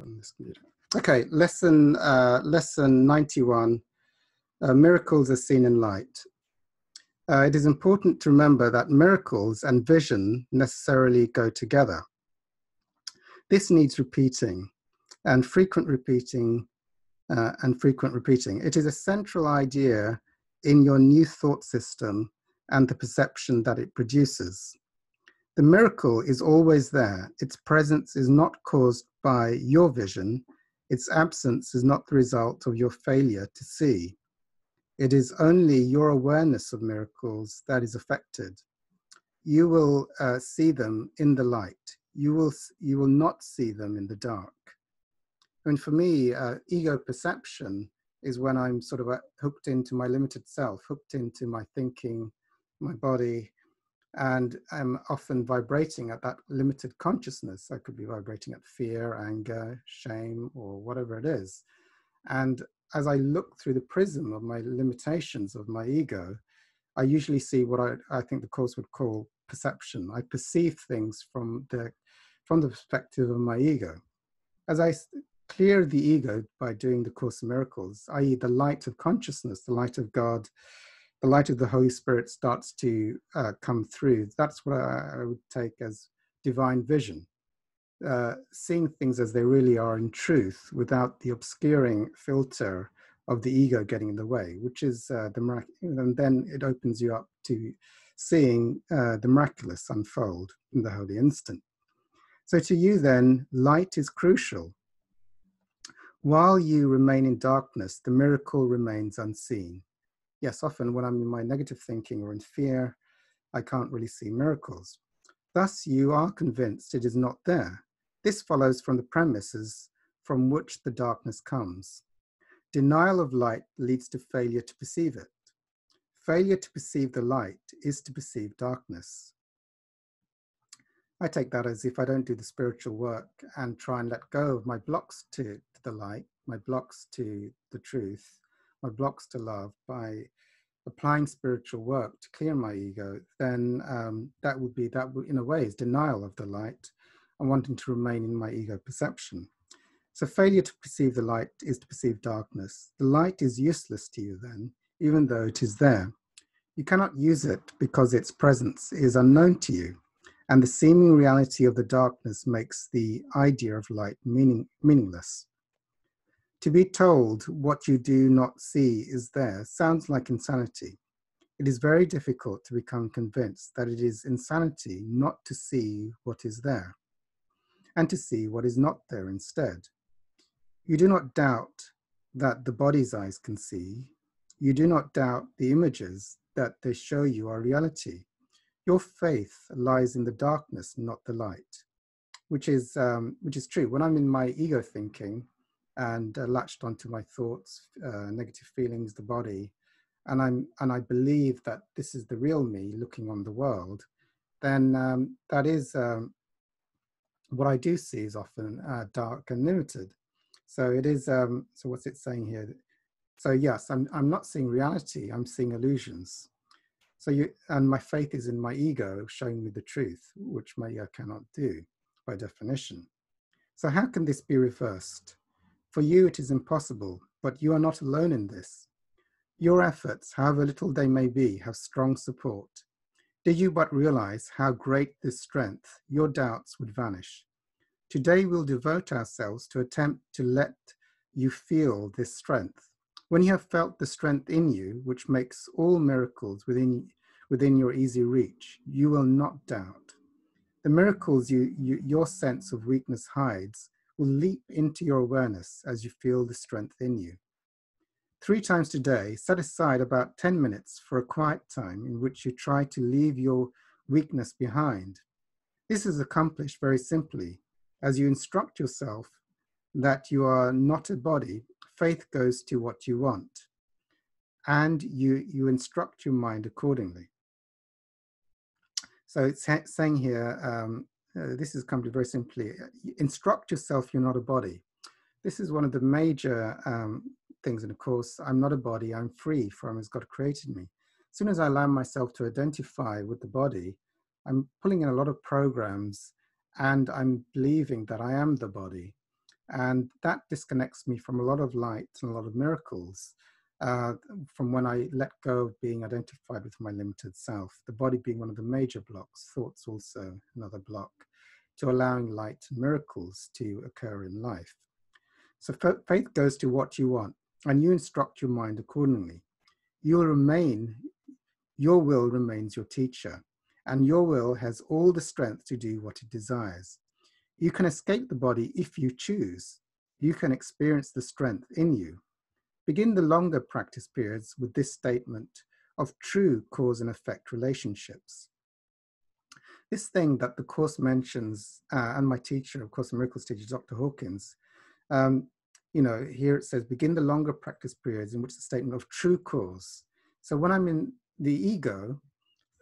on this computer. Okay, lesson, uh, lesson 91, uh, miracles are seen in light. Uh, it is important to remember that miracles and vision necessarily go together. This needs repeating and frequent repeating uh, and frequent repeating. It is a central idea in your new thought system and the perception that it produces. The miracle is always there. Its presence is not caused by your vision. Its absence is not the result of your failure to see. It is only your awareness of miracles that is affected. You will uh, see them in the light. You will, you will not see them in the dark. Mean, for me, uh, ego perception is when I'm sort of uh, hooked into my limited self, hooked into my thinking, my body, and I'm often vibrating at that limited consciousness. I could be vibrating at fear, anger, shame, or whatever it is. And as I look through the prism of my limitations of my ego, I usually see what I, I think the course would call perception. I perceive things from the from the perspective of my ego. As I clear the ego by doing the Course of Miracles, i.e., the light of consciousness, the light of God, the light of the Holy Spirit starts to uh, come through. That's what I, I, would take as divine vision, uh, seeing things as they really are in truth without the obscuring filter of the ego getting in the way, which is uh, the miraculous. And then it opens you up to seeing uh, the miraculous unfold in the holy instant. So to you then, light is crucial. While you remain in darkness, the miracle remains unseen yes, often when I'm in my negative thinking or in fear, I can't really see miracles. Thus, you are convinced it is not there. This follows from the premises from which the darkness comes. Denial of light leads to failure to perceive it. Failure to perceive the light is to perceive darkness. I take that as if I don't do the spiritual work and try and let go of my blocks to, to the light, my blocks to the truth, my blocks to love by applying spiritual work to clear my ego, then um, that would be, that in a way, is denial of the light and wanting to remain in my ego perception. So failure to perceive the light is to perceive darkness. The light is useless to you then, even though it is there. You cannot use it because its presence is unknown to you, and the seeming reality of the darkness makes the idea of light meaning, meaningless. To be told what you do not see is there sounds like insanity. It is very difficult to become convinced that it is insanity not to see what is there and to see what is not there instead. You do not doubt that the body's eyes can see. You do not doubt the images that they show you are reality. Your faith lies in the darkness, not the light, which is, um, which is true. When I'm in my ego thinking, and uh, latched onto my thoughts, uh, negative feelings, the body, and I'm and I believe that this is the real me looking on the world, then um, that is um, what I do see is often uh, dark and limited. So it is. Um, so what's it saying here? So yes, I'm I'm not seeing reality. I'm seeing illusions. So you and my faith is in my ego showing me the truth, which my ego cannot do by definition. So how can this be reversed? For you, it is impossible, but you are not alone in this. Your efforts, however little they may be, have strong support. Did you but realize how great this strength, your doubts would vanish. Today, we'll devote ourselves to attempt to let you feel this strength. When you have felt the strength in you, which makes all miracles within, within your easy reach, you will not doubt. The miracles you, you, your sense of weakness hides will leap into your awareness as you feel the strength in you. Three times today, set aside about 10 minutes for a quiet time in which you try to leave your weakness behind. This is accomplished very simply. As you instruct yourself that you are not a body, faith goes to what you want, and you, you instruct your mind accordingly. So it's saying here, um, uh, this is come to very simply, uh, instruct yourself you're not a body. This is one of the major um, things. And of course, I'm not a body, I'm free from as God created me. As soon as I allow myself to identify with the body, I'm pulling in a lot of programs and I'm believing that I am the body. And that disconnects me from a lot of light and a lot of miracles uh, from when I let go of being identified with my limited self, the body being one of the major blocks, thoughts also another block, to allowing light and miracles to occur in life. So faith goes to what you want, and you instruct your mind accordingly. You'll remain, your will remains your teacher, and your will has all the strength to do what it desires. You can escape the body if you choose. You can experience the strength in you Begin the longer practice periods with this statement of true cause and effect relationships. This thing that the Course mentions, uh, and my teacher, of course, the Miracles teacher, Dr. Hawkins, um, you know, here it says, begin the longer practice periods in which the statement of true cause. So when I'm in the ego,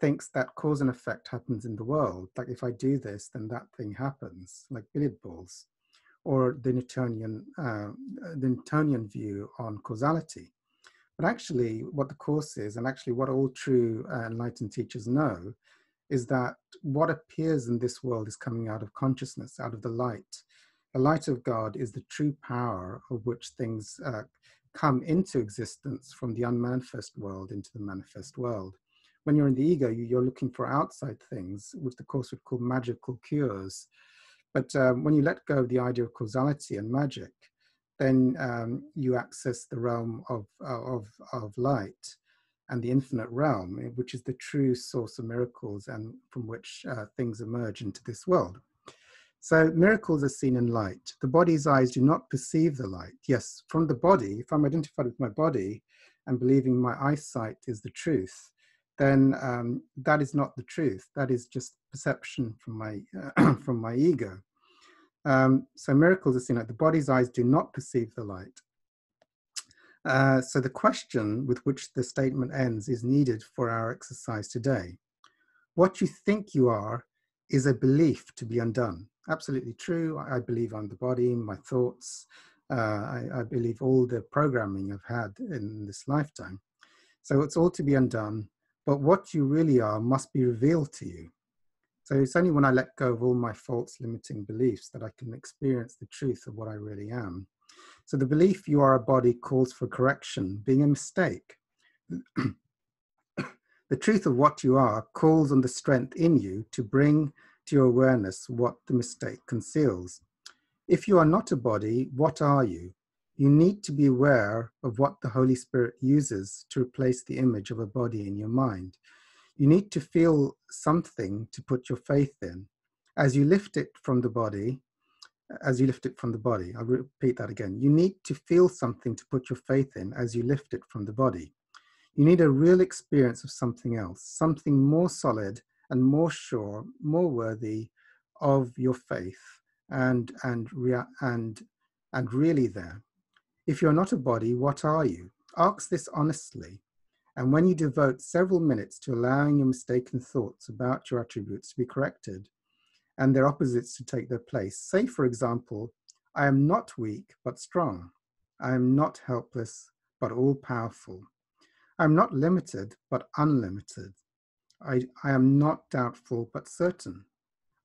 thinks that cause and effect happens in the world. Like if I do this, then that thing happens, like billiard balls or the Newtonian, uh, the Newtonian view on causality. But actually, what the Course is, and actually what all true uh, enlightened teachers know, is that what appears in this world is coming out of consciousness, out of the light. The light of God is the true power of which things uh, come into existence from the unmanifest world into the manifest world. When you're in the ego, you're looking for outside things, which the Course would call magical cures but um, when you let go of the idea of causality and magic, then um, you access the realm of, of, of light and the infinite realm, eh, which is the true source of miracles and from which uh, things emerge into this world. So miracles are seen in light. The body's eyes do not perceive the light. Yes, from the body, if I'm identified with my body and believing my eyesight is the truth, then um, that is not the truth. That is just perception from my uh, from my ego. Um, so miracles are seen like the body's eyes do not perceive the light. Uh, so the question with which the statement ends is needed for our exercise today. What you think you are is a belief to be undone. Absolutely true. I, I believe I'm the body, my thoughts. Uh, I, I believe all the programming I've had in this lifetime. So it's all to be undone but what you really are must be revealed to you. So it's only when I let go of all my false limiting beliefs that I can experience the truth of what I really am. So the belief you are a body calls for correction, being a mistake. the truth of what you are calls on the strength in you to bring to your awareness what the mistake conceals. If you are not a body, what are you? you need to be aware of what the Holy Spirit uses to replace the image of a body in your mind. You need to feel something to put your faith in. As you lift it from the body, as you lift it from the body, I'll repeat that again. You need to feel something to put your faith in as you lift it from the body. You need a real experience of something else, something more solid and more sure, more worthy of your faith and and rea- and and really there. If you're not a body, what are you? Ask this honestly. And when you devote several minutes to allowing your mistaken thoughts about your attributes to be corrected and their opposites to take their place, say, for example, I am not weak, but strong. I am not helpless, but all powerful. I am not limited, but unlimited. I, I am not doubtful, but certain.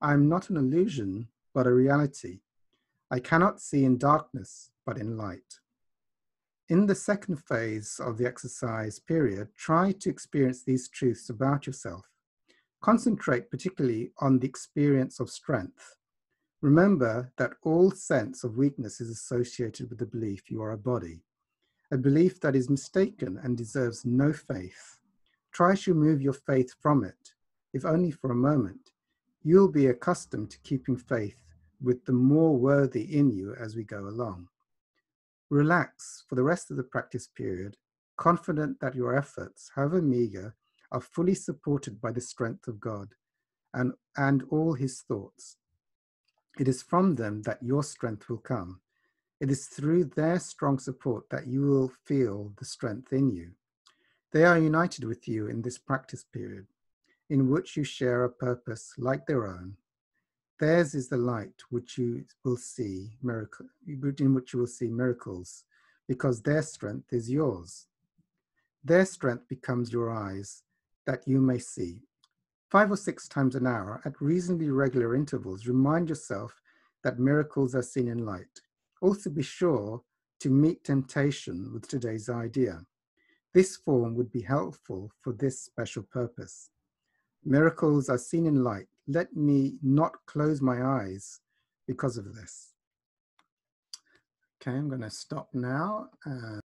I am not an illusion, but a reality. I cannot see in darkness, but in light. In the second phase of the exercise period, try to experience these truths about yourself. Concentrate particularly on the experience of strength. Remember that all sense of weakness is associated with the belief you are a body, a belief that is mistaken and deserves no faith. Try to remove your faith from it, if only for a moment. You'll be accustomed to keeping faith with the more worthy in you as we go along. Relax for the rest of the practice period, confident that your efforts, however meager, are fully supported by the strength of God and, and all his thoughts. It is from them that your strength will come. It is through their strong support that you will feel the strength in you. They are united with you in this practice period, in which you share a purpose like their own Theirs is the light which you will see miracle, in which you will see miracles, because their strength is yours. Their strength becomes your eyes, that you may see. Five or six times an hour, at reasonably regular intervals, remind yourself that miracles are seen in light. Also be sure to meet temptation with today's idea. This form would be helpful for this special purpose. Miracles are seen in light. Let me not close my eyes because of this. Okay, I'm going to stop now. Uh,